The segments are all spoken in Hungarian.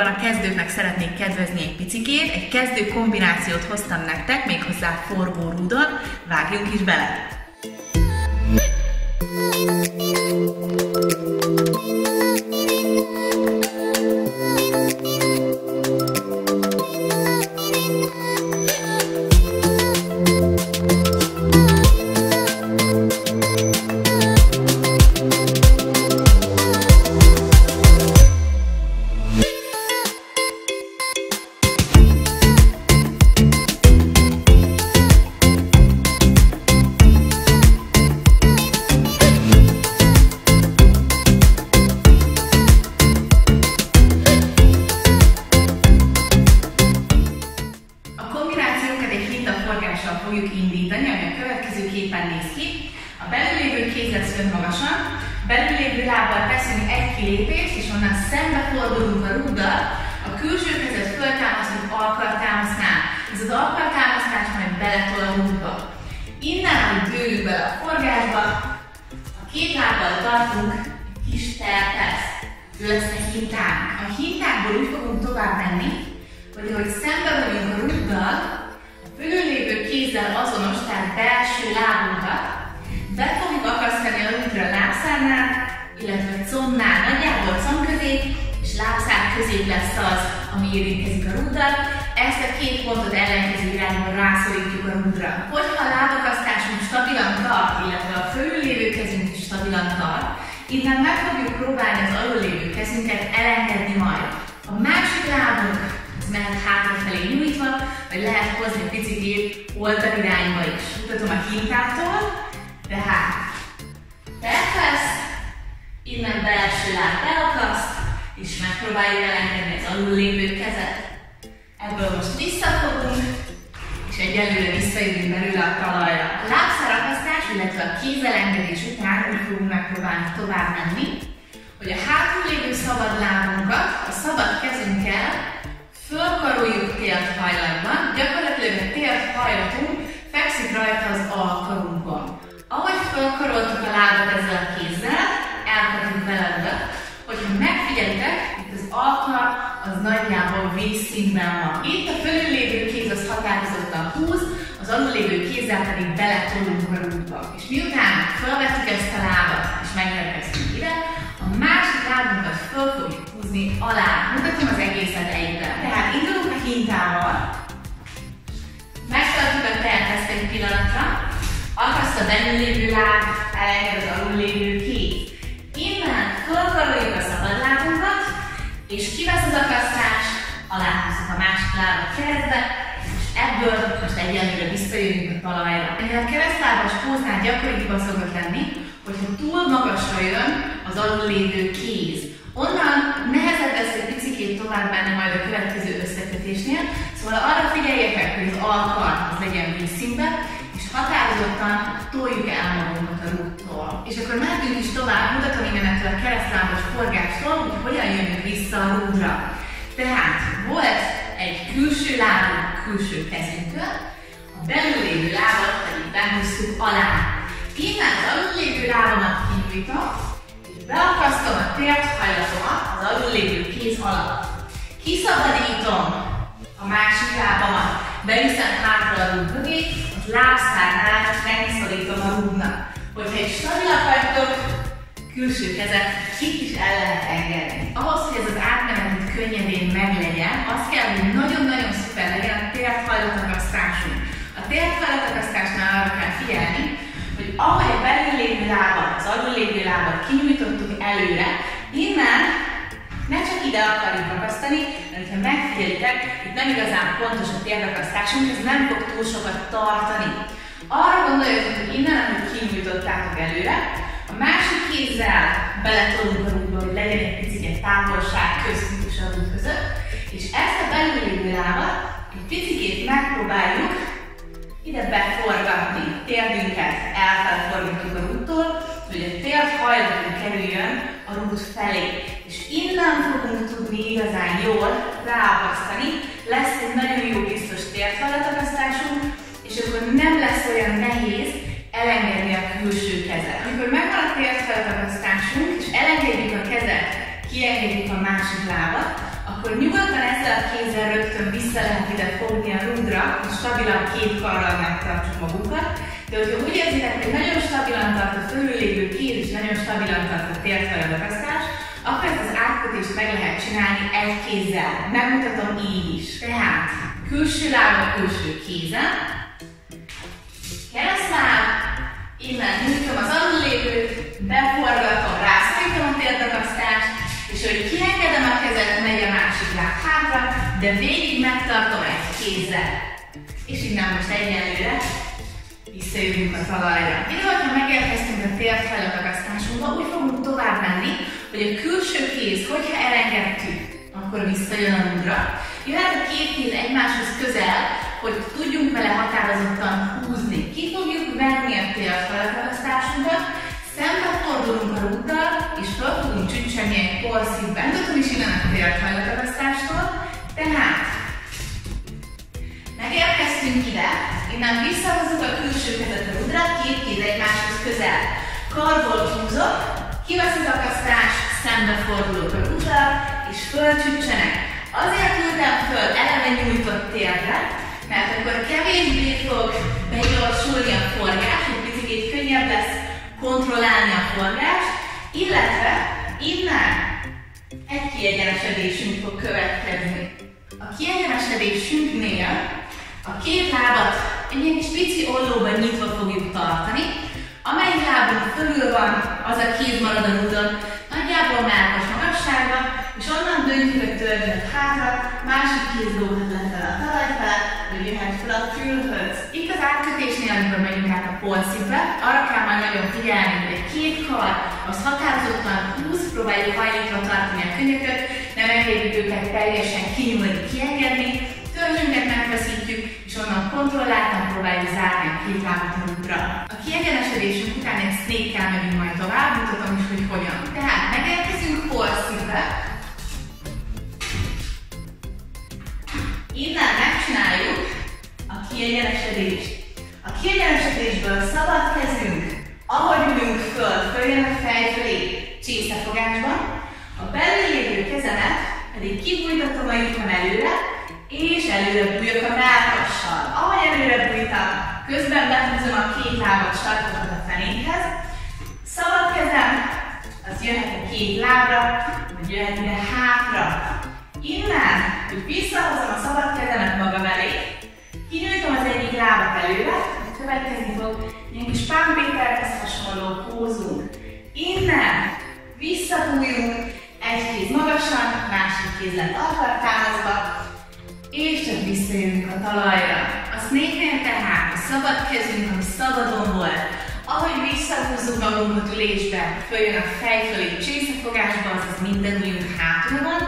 videóban a kezdőknek szeretnék kedvezni egy picikét, egy kezdő kombinációt hoztam nektek, méghozzá forgó rúdon, vágjunk is bele! Egy hintaforgással fogjuk indítani, ami a következőképpen néz ki. A belülévő kézzel szönt magasan, belülévő lábbal teszünk egy kilépést, és onnan szembe fordulunk a rúddal, a külső kezet föltámasztjuk alkartámasznál. Ez az alkartámasztás majd beletol a rúdba. Innen, ahogy bőjünk bele a forgásba, a két lábbal tartunk kis terpet. Ő lesz egy hintánk. A hintákból úgy fogunk tovább menni, hogy ahogy szembe vagyunk a rúddal, a fölülévő kézzel azonos, tehát belső lábunkat be fogjuk akasztani a rúdra lábszárnál, illetve combnál, nagyjából comb közé, és lábszár közé lesz az, ami érintkezik a rúddal. Ezt a két pontot ellenkező irányba rászorítjuk a rúdra. Hogyha a lábakasztásunk stabilan tart, illetve a fölülévő kezünk stabilan tart, innen meg fogjuk próbálni az alullévő kezünket elengedni majd. A másik lábunk mehet hátrafelé nyújtva, vagy lehet hozni picit oldalirányba is. Mutatom a hintától, tehát felvesz, innen belső láb beakaszt, és megpróbáljuk elengedni az alul lévő kezet. Ebből most visszafogunk, és egyelőre visszajövünk belőle a talajra. A lábszárakasztás, illetve a kézelengedés után úgy fogunk megpróbálni tovább menni, hogy a hátul lévő szabad lábunkat a szabad kezünkkel fölkaroljuk tért hajlatban, gyakorlatilag a tért hajlatunk fekszik rajta az alkarunkon. Ahogy fölkaroltuk a lábat ezzel a kézzel, elkapjuk veledbe, hogyha megfigyelitek, itt az alkar az nagyjából vízszintben van. Itt a fölül lévő kéz az határozottan húz, az alul lévő kézzel pedig beletolunk a rúdba. És miután felvettük ezt a lábat, és megérkeztünk ide, a másik lábunkat föl fogjuk húzni alá. Mutatom az egészet egyben. Hintával, megtartjuk a terheszt egy pillanatra, akaszt a belül lévő láb, elenged az alul lévő kéz. Innen fölkaroljuk a szabad lábunkat, és kivesz az akasztás, aláhúzzuk a másik lábat keresztbe, és ebből most egyelőre visszajövünk a talajra. Ennél a keresztlábas póznál gyakoribb szokott lenni, hogyha túl magasra jön az alul lévő kéz. Onnan nehezebb lesz egy picit tovább menni majd a összekötésnél, szóval arra figyeljetek, hogy az alkar az legyen vízszínben, és határozottan toljuk el magunkat a rúttól. És akkor mehetünk is tovább, mutatom innentől a keresztlábas forgástól, hogy hogyan jönünk vissza a rúdra. Tehát volt egy külső lábunk külső kezünkön, a belül lévő lábat pedig behúztuk alá. Innen az alul lévő lábamat kinyújtom, és beakasztom a tért hajlatomat az alul lévő kéz alatt. Kiszabadítom a másik lábamat, beviszem hátra a rúd mögé, az lábszárnál megszorítom a rúdnak. Hogyha egy stabilak vagytok, külső kezet itt is el lehet engedni. Ahhoz, hogy ez az átmenet könnyedén meglegyen, az kell, hogy nagyon-nagyon szuper legyen a térthajlatakasztásunk. A térthajlatakasztásnál arra kell figyelni, hogy ahogy a belül lévő lábat, az alul lévő lábat kinyújtottuk előre, innen ide akarjuk akasztani, mert ha megfigyelitek, itt nem igazán pontos a térdakasztásunk, ez nem fog túl sokat tartani. Arra gondoljatok, hogy innen, amit kinyújtottátok előre, a másik kézzel beletolunk a rúdba, hogy legyen egy picit távolság köztünk és a között, és ezt a belülévő lábat egy picit megpróbáljuk ide beforgatni, térdünket jól ráakasztani, lesz egy nagyon jó biztos térdhajlatakasztásunk, és akkor nem lesz olyan nehéz elengedni a külső kezet. Amikor megvan a térdhajlatakasztásunk, és elengedjük a kezet, kiengedjük a másik lábat, akkor nyugodtan kézzel rögtön vissza lehet ide fogni a rudra, és stabilan két karral megtartsuk magunkat. De hogyha úgy érzitek, hogy nagyon stabilan tart a fölülévő kéz, és nagyon stabilan tart a térfeladakasztás, akkor ezt az átkötést meg lehet csinálni egy kézzel. Megmutatom így is. Tehát külső lába, külső kézen, keresztláb, innen nyújtom az alullévőt, beforgatom, rászorítom a térdakasztást, és hogy kiengedem a kezet, megy a másik láb hátra, de végig megtartom egy kézzel. És innen most egyenlőre visszajövünk a talajra. Ide, hogyha megérkeztünk a térfeladagasztásunkba, úgy fogunk tovább menni, hogy a külső kéz, hogyha elengedtük, akkor visszajön a rudra. Jöhet a két kéz egymáshoz közel, hogy tudjunk vele határozottan húzni. Ki fogjuk venni a térfeladagasztásunkat, szembe fordulunk a rúddal, és fel fogunk csücsönni egy porszívbe. Mutatom is innen a térfeladagasztástól. Tehát megérkeztünk ide, innen visszahozunk a külső kezet a rudra, két kéz egymáshoz közel. Karból húzok, a akasztást, szembe fordulok a rúddal, és fölcsütsenek. Azért ültem föl eleve nyújtott térdre, mert akkor kevésbé fog begyorsulni a forgás, egy picit könnyebb lesz kontrollálni a forgást, illetve innen egy kiegyenesedésünk fog következni. A kiegyenesedésünknél a két lábat egy ilyen kis pici ollóban nyitva fogjuk tartani, amelyik lábunk fölül van, az a kéz marad a rudon, nagyjából melkas magasságban, és onnan döntjük a törzset hátra, másik kéz lóhat lefelé a talaj fel, hogy jöhet fel a fülhöz. Itt az átkötésnél, amikor megyünk át a polszívbe, arra kell majd nagyon figyelni, hogy egy két kar, az határozottan húz, próbáljuk hajlítva tartani a könyököt, nem engedjük őket teljesen kinyúlni, kiengedni, próbáljuk zárni a két lábat a kiegyenesedésünk után egy snake megyünk majd tovább, mutatom is, hogy hogyan. Tehát megérkezünk polszívbe, Innen megcsináljuk a kiegyenesedést. A kiegyenesedésből szabad kezünk, ahogy ülünk föl, följön a fej fölé, csészefogásban, a belül lévő kezemet pedig kibújtatom a előre, és előre bújok a melkassal. Előre bújtam, közben behúzom a két lábat sarkokat a fenékhez. Szabad kezem, az jöhet a két lábra, vagy jöhet ide hátra. Innen, hogy visszahozom a szabad kezemet magam elé, kinyújtom az egyik lábat előre, következni fog ilyen kis pámpéterhez hasonló pózunk. Innen visszabújunk, egy kéz magasan, másik kézlet alkar támaszva, és csak visszajövünk a talajra. Snake tehát a szabad kezünk, ami szabadon volt, ahogy visszahúzzuk magunkat ülésbe, följön a fej fölé csészefogásba, azaz minden ujjunk hátul van,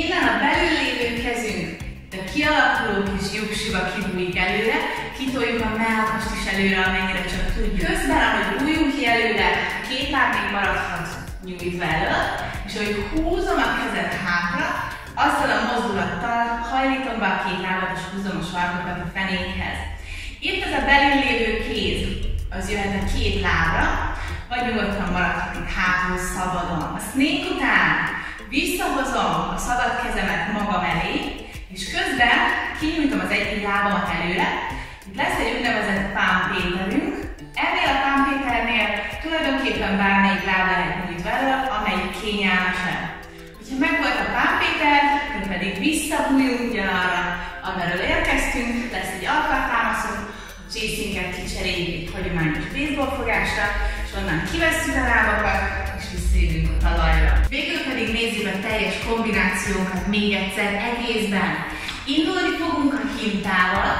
Innen a belül lévő kezünk, de kialakuló kis lyuksiba kibújik előre, kitoljuk a mellkast is előre, amennyire csak tudjuk. Közben, ahogy bújunk ki előre, két láb még maradhat nyújtva elő, és ahogy húzom a kezet hátra, azzal a mozdulattal hajlítom be a két lábat, és húzom a sarkokat a fenékhez. Itt ez a belül lévő kéz, az jöhet a két lábra, vagy nyugodtan maradhat itt hátul szabadon. A snake után Visszahozom a szabad kezemet magam elé, és közben kinyújtom az egyik lábamat előre. Itt lesz egy úgynevezett pámpéterünk. Ennél a pámpéternél tulajdonképpen bármelyik láb lehet nyújtva elő, amelyik kényelmesen. Ha megvolt a pámpéter, akkor pedig visszabújunk ugyanarra, amiről érkeztünk, lesz egy alkaltámaszunk, a csészínket kicseréljük hagyományos baseball fogásra, és onnan kivesszük a lábakat, és visszajövünk a talajra. Végül pedig nézzük a teljes kombinációkat még egyszer egészben. Indulni fogunk a hintával,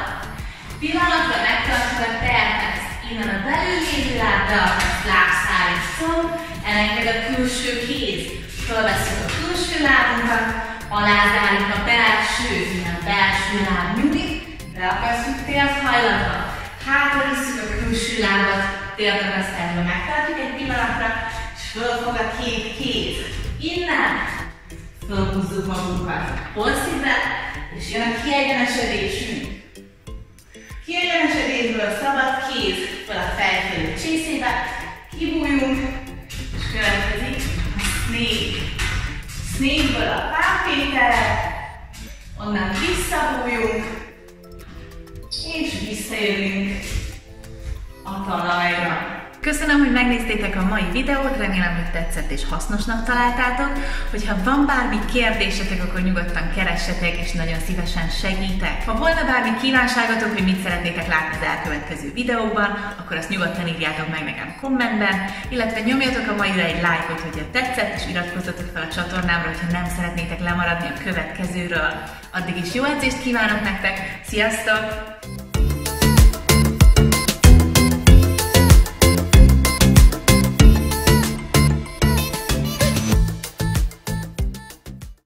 pillanatra megtartva a termet, innen a belül lévő lábra, lábszár és szom, elenged a külső kéz, fölveszünk a külső lábunkat, alázáljuk a belső, innen a belső láb nyugi, beakasztjuk térhajlatra, hátra visszük a külső lábat, térnakasztásba megtartjuk egy pillanatra, és fölfog a két kéz. Innen fölhúzzuk magunkat porszívre, és jön a kiegyenesedésünk. Kiegyenesedésből szabad kéz fel a fejfölő csészébe, kibújunk, és következik a snake négyből a pámpéterek, onnan visszabújunk, és visszajövünk a talajra. Köszönöm, hogy megnéztétek a mai videót, remélem, hogy tetszett és hasznosnak találtátok. Hogyha van bármi kérdésetek, akkor nyugodtan keressetek, és nagyon szívesen segítek. Ha volna bármi kívánságotok, hogy mit szeretnétek látni az elkövetkező videóban, akkor azt nyugodtan írjátok meg nekem kommentben, illetve nyomjatok a mai egy lájkot, hogyha tetszett, és iratkozzatok fel a csatornámra, hogyha nem szeretnétek lemaradni a következőről. Addig is jó edzést kívánok nektek, sziasztok!